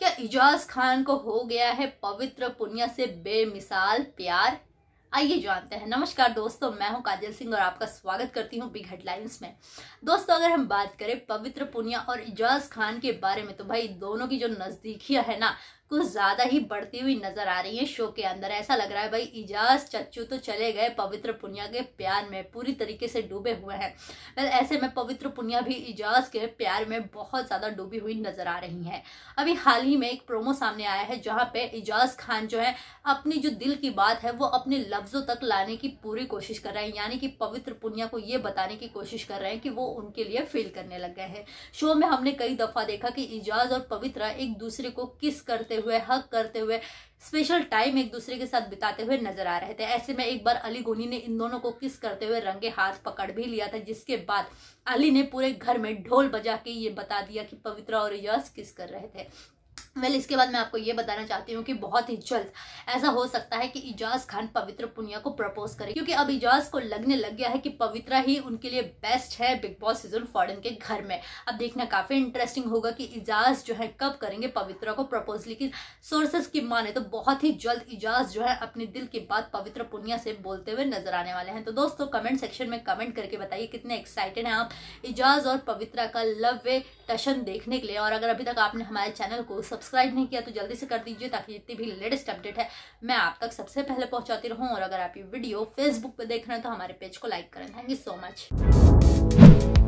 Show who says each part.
Speaker 1: क्या इजाज खान को हो गया है पवित्र पुनिया से बेमिसाल प्यार? आइए जानते हैं। नमस्कार दोस्तों, मैं हूँ काजल सिंह और आपका स्वागत करती हूँ बिग हेडलाइंस में। दोस्तों, अगर हम बात करें पवित्र पुनिया और इजाज खान के बारे में तो भाई दोनों की जो नजदीकियाँ है ना कुछ ज़्यादा ही बढ़ती हुई नज़र आ रही है शो के अंदर। ऐसा लग रहा है भाई, इजाज, चच्चू तो चले गए पवित्र पुनिया के प्यार में, पूरी तरीके से डूबे हुए हैं। ऐसे में पवित्र पुनिया भी इजाज के प्यार में बहुत ज़्यादा डूबी हुई नज़र आ रही है। अभी हाल ही में एक प्रोमो सामने आया है, जहाँ पे इजाज खान जो है, अपनी जो दिल की बात है, वो अपने लफ्जों तक लाने की पूरी कोशिश कर रहे हैं। यानी कि पवित्र पुनिया को ये बताने की कोशिश कर रहे हैं कि वो उनके लिए फील करने लग गए हैं। शो में हमने कई दफ़ा देखा कि इजाज और पवित्रा एक दूसरे को किस करते हुए, हक करते हुए स्पेशल टाइम एक दूसरे के साथ बिताते हुए नज़र आ रहे थे। ऐसे में एक बार अली गोनी ने इन दोनों को किस करते हुए रंगे हाथ पकड़ भी लिया था, जिसके बाद अली ने पूरे घर में ढोल बजा के ये बता दिया कि पवित्रा और यश किस कर रहे थे। वेल इसके बाद मैं आपको ये बताना चाहती हूँ कि बहुत ही जल्द ऐसा हो सकता है कि इजाज खान पवित्र पुनिया को प्रपोज करे। क्योंकि अब इजाज को लगने लग गया है कि पवित्रा ही उनके लिए बेस्ट है बिग बॉस सीज़न फोर्टीन के घर में। अब देखना काफ़ी इंटरेस्टिंग होगा कि इजाज जो है कब करेंगे पवित्रा को प्रपोज लेकिन सोर्सेस की माने तो बहुत ही जल्द इजाज जो है अपने दिल की बात पवित्र पुनिया से बोलते हुए नज़र आने वाले हैं। तो दोस्तों कमेंट सेक्शन में कमेंट करके बताइए कितने एक्साइटेड हैं आप इजाज और पवित्रा का लव वे टशन देखने के लिए। और अगर अभी तक आपने हमारे चैनल को सब्सक्राइब नहीं किया तो जल्दी से कर दीजिए ताकि जितनी भी लेटेस्ट अपडेट है, मैं आप तक सबसे पहले पहुंचाती रहूँ और अगर आप ये वीडियो फेसबुक पे देख रहे हैं तो हमारे पेज को लाइक करें। Thank you so much